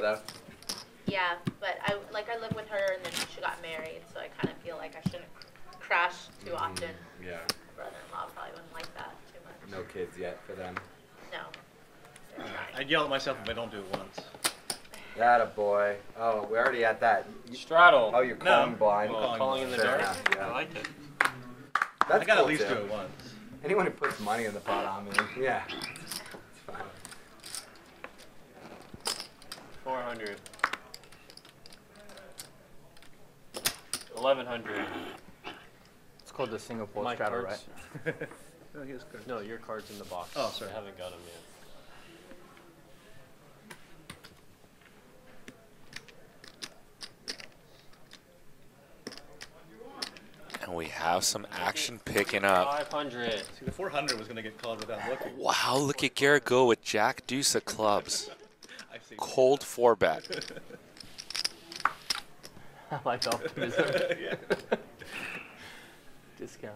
though. Yeah, but I like I live with her and then she got married, so I kind of feel like I shouldn't crash too Mm-hmm. often. Yeah. Brother-in-law probably wouldn't like that too much. No kids yet for them. No. I'd yell at myself if I don't do it once. That a boy. Oh, we're already at that. You- Straddle. Oh, you're No. calling blind. Well, calling in the dark. enough, yeah. I like it. That's I gotta cool at least too. do it once. Anyone who puts money in the pot on me, yeah, it's fine. 400. 1100. It's called the Singapore My straddle, cards. right? He has cards. No, your card's in the box. Oh, sorry. I haven't got them yet. And we have some action picking up. 500. See, the 400 was gonna get called without looking. Wow, look at Garrett go with Jack Deuce of clubs. I see. Cold four bet. I like the optimism. yeah. Discount.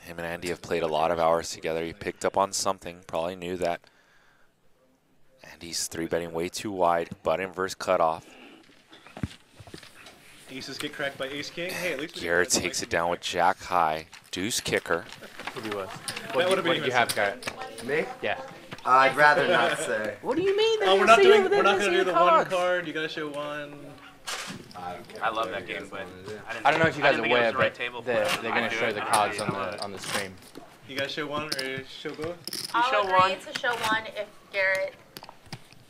Him and Andy have played a lot of hours together. He picked up on something, probably knew that. Andy's three betting way too wide, butt inverse cutoff. Aces get cracked by ace king. Hey, at least we Garrett didn't takes it down with Jack high, deuce kicker. Could be worse. That What, do would've what been do you have, Garrett? Me? Yeah. I'd rather not say. What do you mean? Oh, we're not doing. We're not gonna do the one card. You gotta show one. I don't care. I love Whatever that game, but. I. I don't know if you guys are think it was aware, the right but table they're, they're going to show the cards on the on the stream. You guys show one or show both. I'll show agree one. to show one if Garrett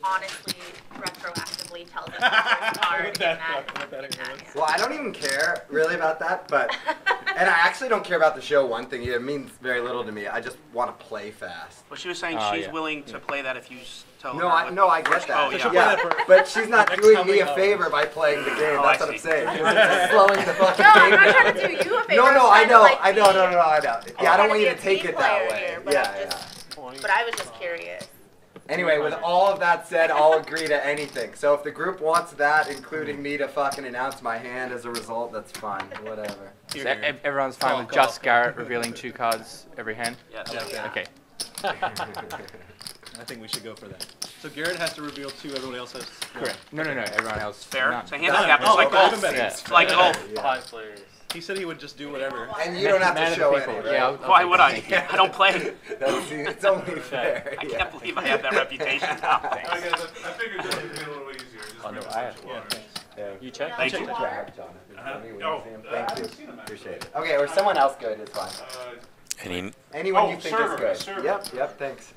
honestly retroactively tells us the first card in that- that. that in that. Well, I don't even care really about that, but and I actually don't care about the show one thing. It means very little to me. I just want to play fast. Well, she was saying Oh, she's yeah. willing to play that if you s- tell No, her. I what- no, I get that. Oh, So yeah. yeah, play that for- but she's not next doing me a hours? favor by playing the game. Oh, That's I what I'm saying. Slowing the fucking No, I'm not trying to do you a favor. No, I'm no, I know, like, I know, no, no, no, I know. Yeah, I don't want you to take it that way. here, but yeah, I'm yeah. just- But I was just curious. Anyway, with all of that said, I'll agree to anything. So if the group wants that, including me to fucking announce my hand as a result, that's fine. Whatever. So here. ev- everyone's fine Call, with call. just Garrett revealing two cards every hand? Yeah, Yeah, yeah. Okay. I think we should go for that. So Garrett has to reveal two. Everyone else has. Correct. No, no, no. Everyone else. Fair. none. So handicap is Oh, like okay, even golf. Yeah. Like golf. Yeah. Five players. He said he would just do whatever. And you don't have to of show the any, right? Yeah, I'll- I'll Why would I? I don't play. That's, it's only fair. I can't believe I have that reputation now. I guess I, I figured this would be a little bit easier. Just Oh, no, remember I such have- water. Yeah. You check? Thank you. Jack, Jonathan. Uh-huh. Tell Oh, you see him. uh, Thank you. seen. Appreciate it. Okay, or someone else good is fine. Uh, And you, Anyone Oh, you think server, is good. server. Yep, yep, thanks.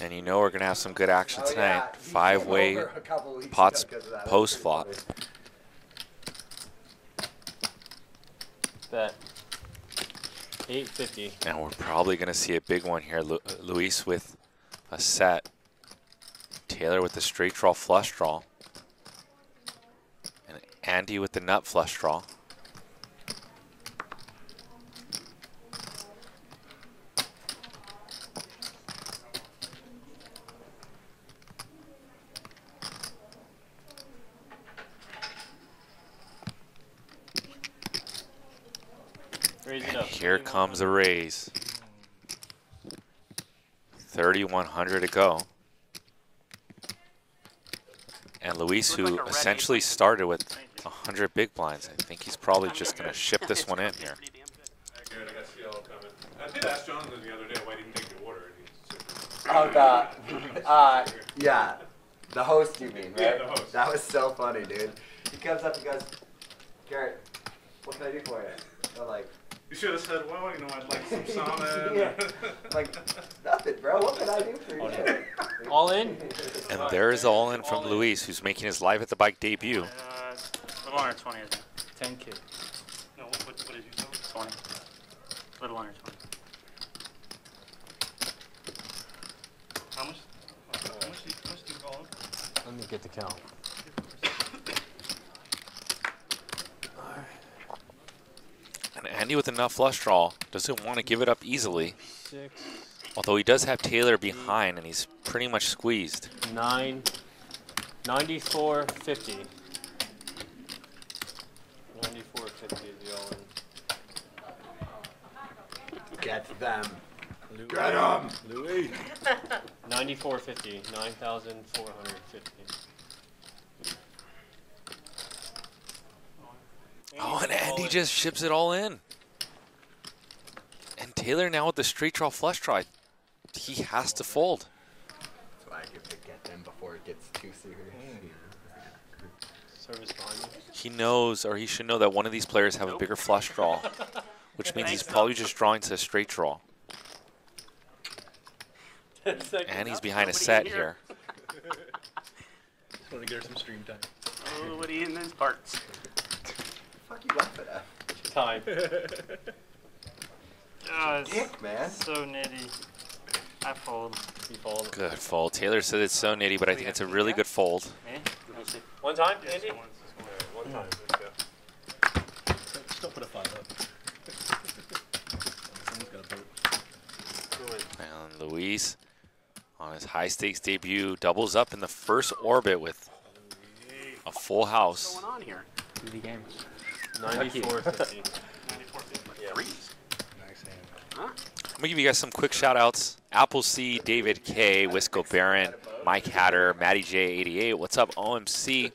and you know we're going to have some good action Oh, tonight. yeah, Five way pots post-flop. weeks pots ago 'cause of that. That was post pretty flop. funny. Bet. 850. And we're probably going to see a big one here. Lu- uh, Luis with a set. Taylor with the straight draw flush draw. And Andy with the nut flush draw. Here comes a raise. 3,100 to go. And Luis, who like a ready- essentially started with 100 big blinds, I think he's probably just going to ship this one in here. Pretty damn good. Hey, Garrett, I got CL coming. I did ask Jonathan the other day why he didn't take your order. and he said- Oh, the, uh, yeah, the host you mean, right? Yeah, the host. That was so funny, dude. He comes up and goes, Garrett, what can I do for you? I'm like, You should have said, well, you know, I'd like some salmon. Yeah. like, nothing, bro. What can I do for you? All in? And there is all in from Luis, who's making his live at the bike debut. Uh, a little under 20, I think. 10K. No, what, what, what did you tell 20. A little under 20. How much? How much how much do you call him? Let me get the count. And Andy with enough nut flush draw doesn't want to give it up easily. Six, Although he does have Taylor behind and he's pretty much squeezed. nine, 94, 50. 94, 50 is the all in. Get them. Louis. Get him! Louis. 9450. 9450. Oh, and Andy just ships it all in. And Taylor now with the straight draw flush draw. He has to fold. That's why I give to get them before it gets too serious. Service behind me. He knows, or he should know, that one of these players have a bigger flush draw, which means he's probably just drawing to a straight draw. And he's behind a set here. Just want to get her some stream time. Oh, what are you in those parts? fuck you laughing at? Uh, time. Oh, Dick, man. so nitty. I fold. He fold. Good fold. Taylor said it's so nitty, but I think it's a really good fold. One time, Andy? Alright, one time. Let's go. Just don't put a five up. Someone's got a vote. And Luis, on his high stakes debut, doubles up in the first orbit with a full house. What's going on here? Easy game. 9450. 9450. Threes. Nice hand. Huh? I'm gonna give you guys some quick shout outs. Apple C, David K, Wisco Baron, Mike Hatter, Matty J88. What's up, OMC?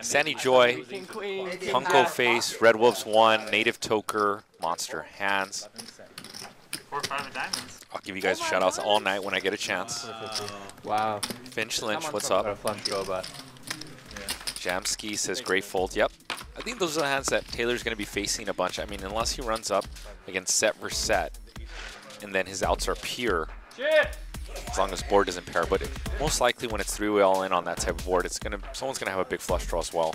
Sandy Joy, Punko Face, Red Wolves 1, Native Toker, Monster Hands. Four or five of diamonds. I'll give you guys shout outs all night when I get a chance. Wow. Finch Lynch, what's up? flush draw, but Jamski says great fold. Yep. I think those are the hands that Taylor's going to be facing a bunch. I mean, unless he runs up against set versus set, and then his outs are pure, Shit! as long as board doesn't pair. But it, most likely when it's three-way all in on that type of board, it's gonna someone's gonna have a big flush draw as well.